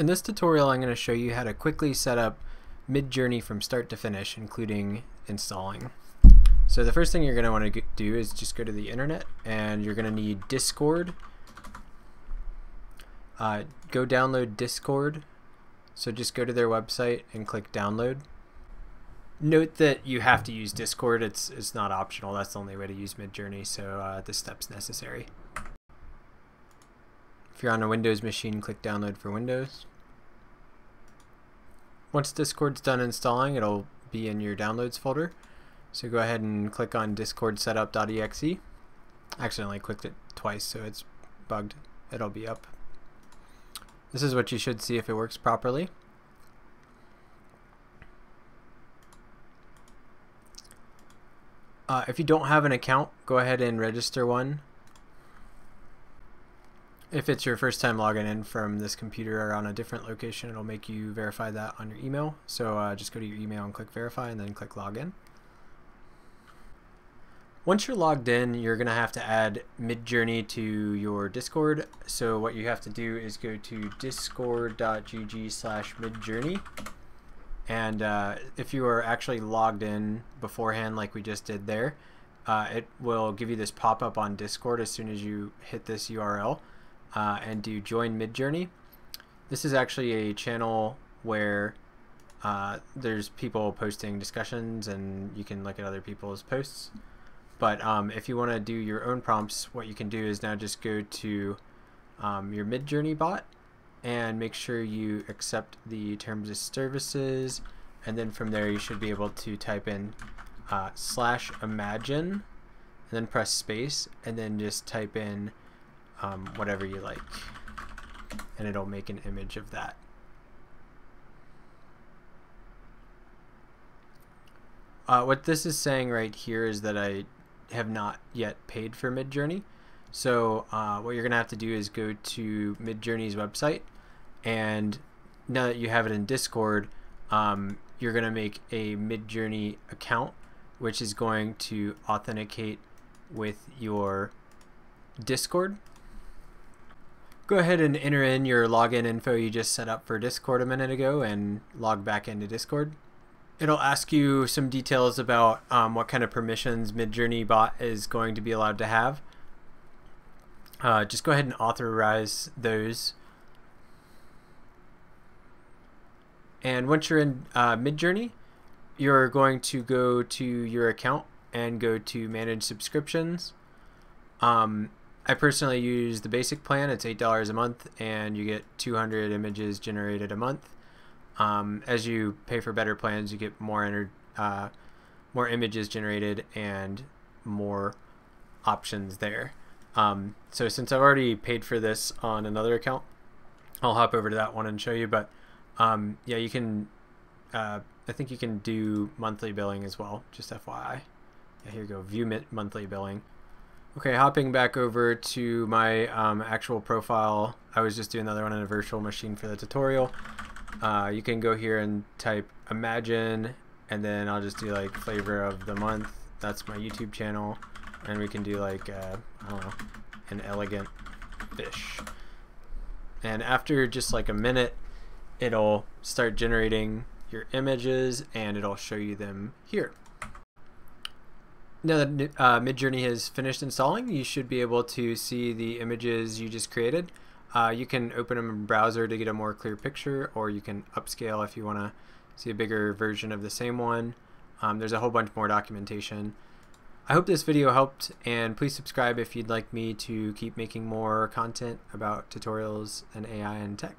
In this tutorial I'm going to show you how to quickly set up Midjourney from start to finish including installing. So the first thing you're going to want to do is just go to the internet and you're going to need Discord. Uh, go download Discord. So just go to their website and click download. Note that you have to use Discord. It's, it's not optional. That's the only way to use Midjourney. So uh, this step's necessary. If you're on a Windows machine, click download for Windows. Once Discord's done installing, it'll be in your downloads folder. So go ahead and click on discord setup.exe. Accidentally clicked it twice, so it's bugged. It'll be up. This is what you should see if it works properly. Uh, if you don't have an account, go ahead and register one if it's your first time logging in from this computer or on a different location, it'll make you verify that on your email. So uh, just go to your email and click verify and then click login. Once you're logged in, you're going to have to add Midjourney to your Discord. So what you have to do is go to discord.gg slash midjourney. And uh, if you are actually logged in beforehand like we just did there, uh, it will give you this pop-up on Discord as soon as you hit this URL uh, and do join Midjourney. This is actually a channel where uh, there's people posting discussions and you can look at other people's posts. But um, if you want to do your own prompts, what you can do is now just go to um, your Midjourney bot and make sure you accept the terms of services. And then from there, you should be able to type in uh, slash imagine and then press space and then just type in um, whatever you like and it'll make an image of that. Uh, what this is saying right here is that I have not yet paid for Midjourney. So uh, what you're going to have to do is go to Midjourney's website and now that you have it in Discord, um, you're going to make a Midjourney account which is going to authenticate with your Discord go ahead and enter in your login info you just set up for Discord a minute ago and log back into Discord. It'll ask you some details about um, what kind of permissions Midjourney bot is going to be allowed to have. Uh, just go ahead and authorize those. And once you're in uh, Midjourney, you're going to go to your account and go to manage subscriptions. Um, I personally use the basic plan. It's $8 a month and you get 200 images generated a month. Um, as you pay for better plans, you get more, uh, more images generated and more options there. Um, so since I've already paid for this on another account, I'll hop over to that one and show you. But um, yeah, you can, uh, I think you can do monthly billing as well, just FYI. Yeah, here you go, view monthly billing. Okay, hopping back over to my um, actual profile, I was just doing another one on a virtual machine for the tutorial. Uh, you can go here and type imagine, and then I'll just do like flavor of the month. That's my YouTube channel, and we can do like, uh, I don't know, an elegant fish. And after just like a minute, it'll start generating your images, and it'll show you them here. Now that uh, Midjourney has finished installing, you should be able to see the images you just created. Uh, you can open them in browser to get a more clear picture, or you can upscale if you want to see a bigger version of the same one. Um, there's a whole bunch more documentation. I hope this video helped, and please subscribe if you'd like me to keep making more content about tutorials and AI and tech.